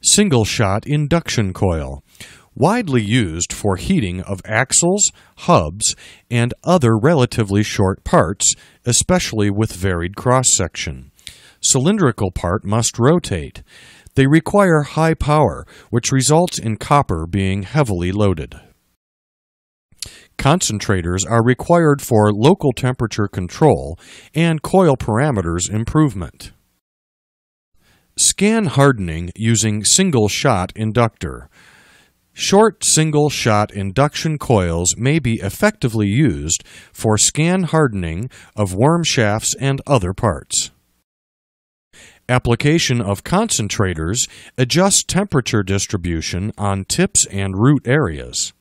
single shot induction coil, widely used for heating of axles, hubs, and other relatively short parts, especially with varied cross section. Cylindrical part must rotate. They require high power, which results in copper being heavily loaded. Concentrators are required for local temperature control and coil parameters improvement. Scan hardening using single shot inductor. Short single shot induction coils may be effectively used for scan hardening of worm shafts and other parts. Application of concentrators adjust temperature distribution on tips and root areas.